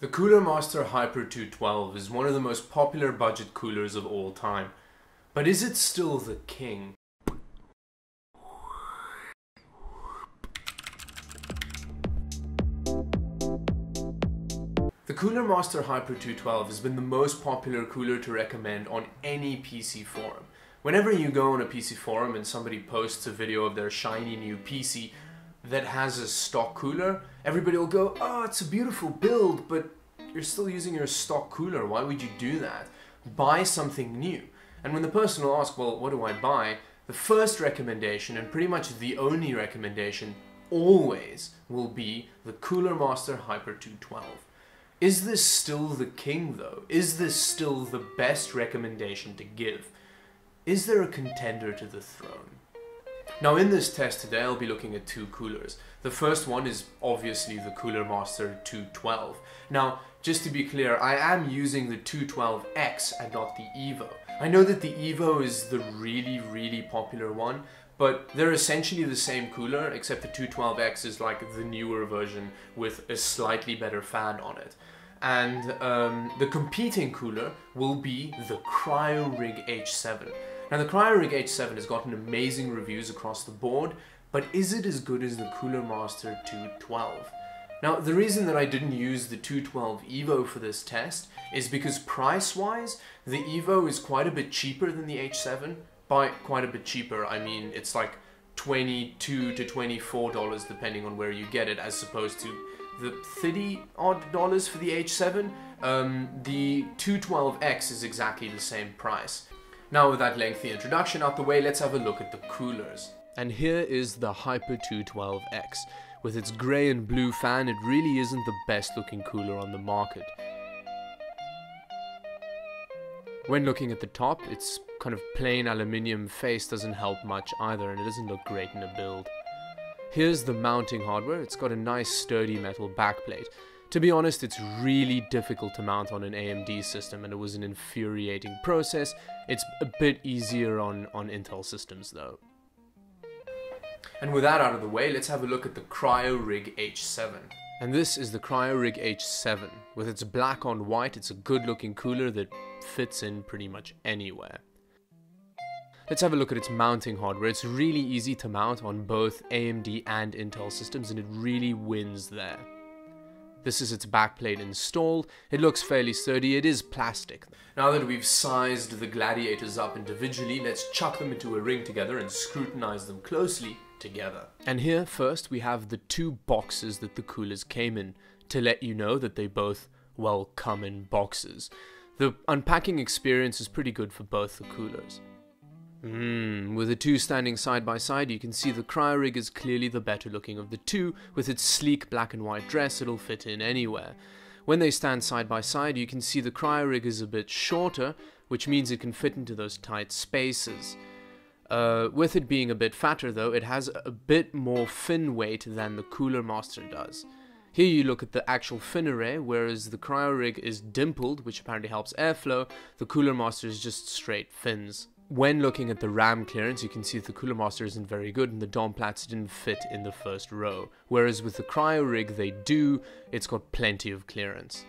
The Cooler Master Hyper 212 is one of the most popular budget coolers of all time. But is it still the king? The Cooler Master Hyper 212 has been the most popular cooler to recommend on any PC forum. Whenever you go on a PC forum and somebody posts a video of their shiny new PC that has a stock cooler, everybody will go, oh, it's a beautiful build, but you're still using your stock cooler. Why would you do that? Buy something new. And when the person will ask, well, what do I buy? The first recommendation, and pretty much the only recommendation, always will be the Cooler Master Hyper 212. Is this still the king though? Is this still the best recommendation to give? Is there a contender to the throne? Now in this test today I'll be looking at two coolers. The first one is obviously the Cooler Master 212. Now just to be clear, I am using the 212X and not the Evo. I know that the Evo is the really really popular one, but they're essentially the same cooler except the 212X is like the newer version with a slightly better fan on it. And um, the competing cooler will be the CryoRig H7. Now the CryoRig H7 has gotten amazing reviews across the board, but is it as good as the Cooler Master 212? Now the reason that I didn't use the 212 Evo for this test is because price-wise, the Evo is quite a bit cheaper than the H7. By quite a bit cheaper, I mean it's like 22 to 24 dollars depending on where you get it as opposed to the 30 odd dollars for the H7 um, the 212X is exactly the same price now with that lengthy introduction out the way, let's have a look at the coolers. And here is the Hyper 212X. With its grey and blue fan, it really isn't the best looking cooler on the market. When looking at the top, its kind of plain aluminium face doesn't help much either and it doesn't look great in a build. Here's the mounting hardware, it's got a nice sturdy metal backplate. To be honest, it's really difficult to mount on an AMD system and it was an infuriating process. It's a bit easier on, on Intel systems though. And with that out of the way, let's have a look at the CryoRig H7. And this is the CryoRig H7. With its black on white, it's a good looking cooler that fits in pretty much anywhere. Let's have a look at its mounting hardware. It's really easy to mount on both AMD and Intel systems and it really wins there. This is its backplate installed. It looks fairly sturdy. It is plastic. Now that we've sized the gladiators up individually, let's chuck them into a ring together and scrutinize them closely together. And here first we have the two boxes that the coolers came in to let you know that they both, well, come in boxes. The unpacking experience is pretty good for both the coolers. Mm, with the two standing side by side, you can see the CryoRig is clearly the better looking of the two. With its sleek black and white dress, it'll fit in anywhere. When they stand side by side, you can see the CryoRig is a bit shorter, which means it can fit into those tight spaces. Uh, with it being a bit fatter though, it has a bit more fin weight than the Cooler Master does. Here you look at the actual fin array, whereas the CryoRig is dimpled, which apparently helps airflow, the Cooler Master is just straight fins when looking at the RAM clearance, you can see the Cooler Master isn't very good and the DOM plats didn't fit in the first row. Whereas with the CryoRig, they do, it's got plenty of clearance.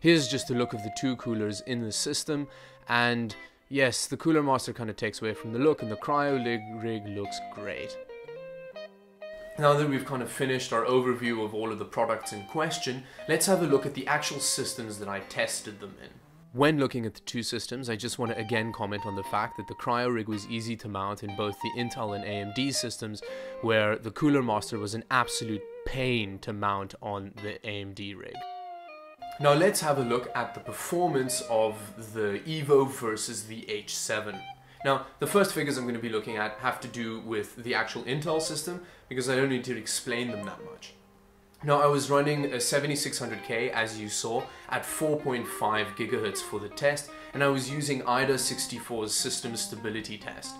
Here's just a look of the two coolers in the system, and yes, the Cooler Master kind of takes away from the look, and the CryoRig rig looks great. Now that we've kind of finished our overview of all of the products in question, let's have a look at the actual systems that I tested them in. When looking at the two systems, I just want to again comment on the fact that the CryoRig was easy to mount in both the Intel and AMD systems, where the Cooler Master was an absolute pain to mount on the AMD rig. Now let's have a look at the performance of the Evo versus the H7. Now, the first figures I'm going to be looking at have to do with the actual Intel system, because I don't need to explain them that much. Now I was running a 7600K as you saw at 4.5 gigahertz for the test and I was using AIDA64's system stability test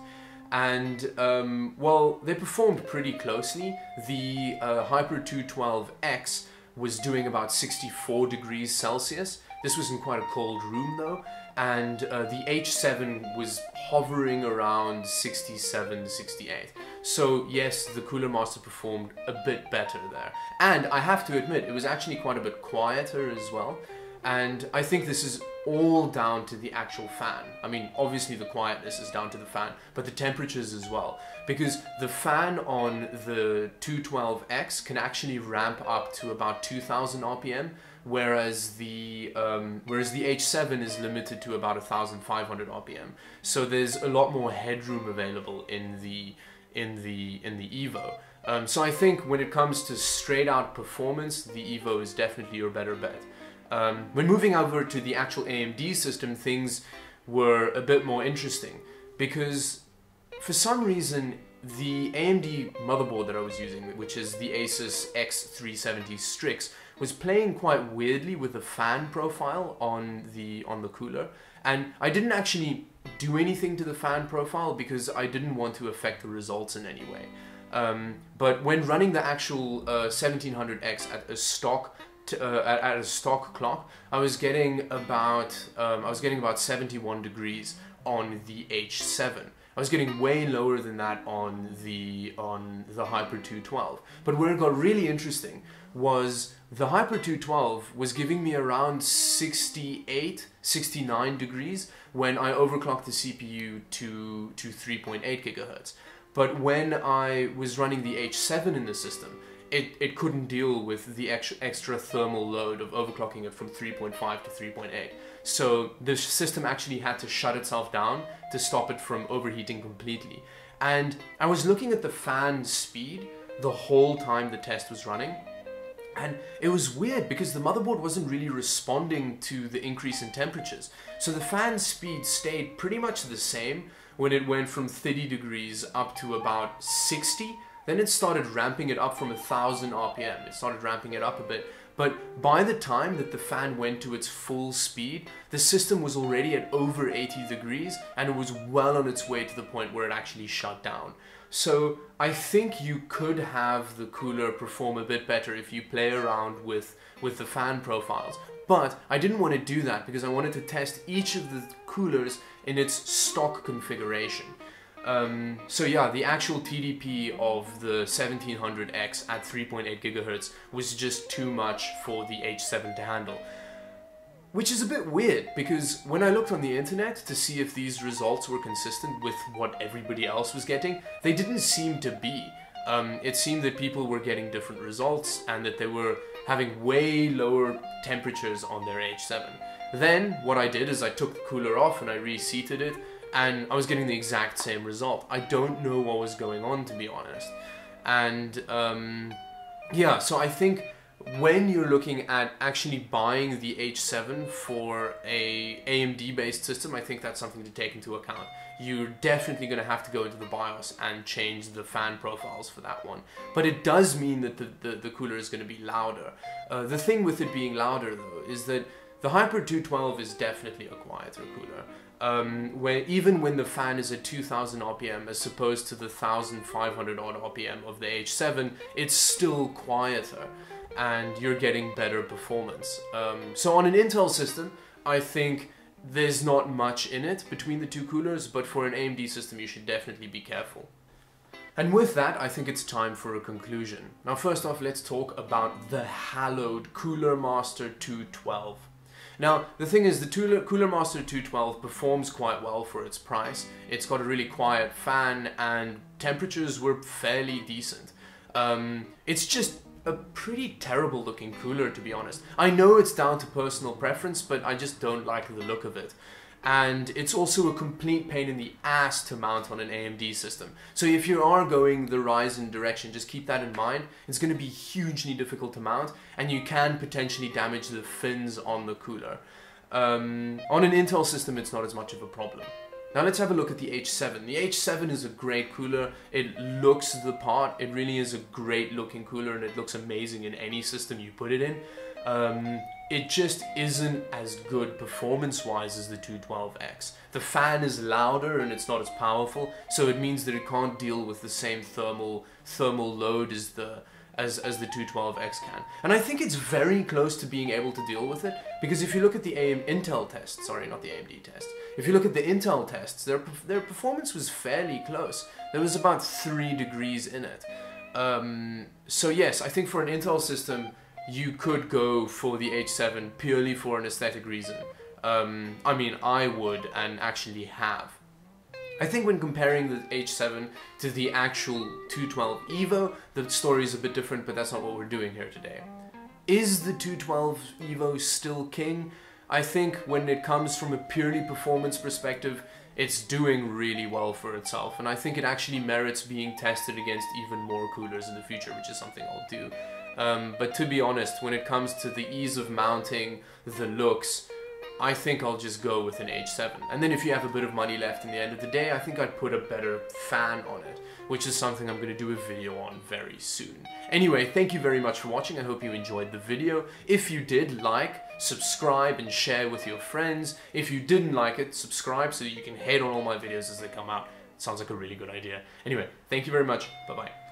and um, well they performed pretty closely. The uh, Hyper 212X was doing about 64 degrees Celsius. This was in quite a cold room though and uh, the H7 was hovering around 67, 68. So yes, the Cooler Master performed a bit better there. And I have to admit, it was actually quite a bit quieter as well. And I think this is all down to the actual fan. I mean, obviously the quietness is down to the fan, but the temperatures as well. Because the fan on the 212X can actually ramp up to about 2000 RPM, whereas the um, whereas the H7 is limited to about 1500 RPM. So there's a lot more headroom available in the in the in the Evo. Um, so I think when it comes to straight out performance, the Evo is definitely your better bet. Um, when moving over to the actual AMD system, things were a bit more interesting because for some reason the AMD motherboard that I was using, which is the Asus X370 Strix, was playing quite weirdly with the fan profile on the on the cooler, and I didn't actually do anything to the fan profile because I didn't want to affect the results in any way. Um, but when running the actual uh, 1700X at a stock uh, at, at, a stock clock, I was getting about um, I was getting about 71 degrees on the H7. I was getting way lower than that on the on the Hyper 212. But where it got really interesting was the Hyper 212 was giving me around 68, 69 degrees when I overclocked the CPU to to 3.8 gigahertz. But when I was running the H7 in the system, it, it couldn't deal with the extra, extra thermal load of overclocking it from 3.5 to 3.8. So the system actually had to shut itself down to stop it from overheating completely. And I was looking at the fan speed the whole time the test was running. And it was weird because the motherboard wasn't really responding to the increase in temperatures. So the fan speed stayed pretty much the same when it went from 30 degrees up to about 60 then it started ramping it up from 1000 RPM. It started ramping it up a bit. But by the time that the fan went to its full speed, the system was already at over 80 degrees and it was well on its way to the point where it actually shut down. So I think you could have the cooler perform a bit better if you play around with, with the fan profiles. But I didn't want to do that because I wanted to test each of the coolers in its stock configuration. Um, so yeah, the actual TDP of the 1700X at 3.8 gigahertz was just too much for the H7 to handle. Which is a bit weird, because when I looked on the internet to see if these results were consistent with what everybody else was getting, they didn't seem to be. Um, it seemed that people were getting different results and that they were having way lower temperatures on their H7. Then, what I did is I took the cooler off and I reseated it, and I was getting the exact same result. I don't know what was going on, to be honest. And um, yeah, so I think when you're looking at actually buying the H7 for a AMD based system, I think that's something to take into account. You're definitely going to have to go into the BIOS and change the fan profiles for that one. But it does mean that the, the, the cooler is going to be louder. Uh, the thing with it being louder though is that the Hyper 212 is definitely a quieter cooler um, where even when the fan is at 2000 RPM as opposed to the 1500 odd RPM of the H7, it's still quieter and you're getting better performance. Um, so on an Intel system, I think there's not much in it between the two coolers, but for an AMD system, you should definitely be careful. And with that, I think it's time for a conclusion. Now, first off, let's talk about the hallowed Cooler Master 212. Now, the thing is, the Cooler Master 212 performs quite well for its price. It's got a really quiet fan and temperatures were fairly decent. Um, it's just a pretty terrible looking cooler to be honest. I know it's down to personal preference, but I just don't like the look of it and it's also a complete pain in the ass to mount on an AMD system. So if you are going the Ryzen direction, just keep that in mind. It's going to be hugely difficult to mount, and you can potentially damage the fins on the cooler. Um, on an Intel system, it's not as much of a problem. Now let's have a look at the H7. The H7 is a great cooler. It looks the part. It really is a great looking cooler and it looks amazing in any system you put it in. Um, it just isn't as good performance-wise as the 212X. The fan is louder and it's not as powerful, so it means that it can't deal with the same thermal thermal load as the as, as the 212X can. And I think it's very close to being able to deal with it, because if you look at the AM Intel test, sorry, not the AMD test, if you look at the Intel tests, their, their performance was fairly close. There was about 3 degrees in it. Um, so yes, I think for an Intel system, you could go for the H7 purely for an aesthetic reason. Um, I mean, I would and actually have. I think when comparing the H7 to the actual 212 EVO, the story is a bit different, but that's not what we're doing here today. Is the 212 EVO still king? I think when it comes from a purely performance perspective, it's doing really well for itself, and I think it actually merits being tested against even more coolers in the future, which is something I'll do. Um, but to be honest, when it comes to the ease of mounting, the looks, I think I'll just go with an H7. And then if you have a bit of money left in the end of the day, I think I'd put a better fan on it, which is something I'm going to do a video on very soon. Anyway, thank you very much for watching. I hope you enjoyed the video. If you did, like, subscribe, and share with your friends. If you didn't like it, subscribe so you can hate on all my videos as they come out. Sounds like a really good idea. Anyway, thank you very much. Bye-bye.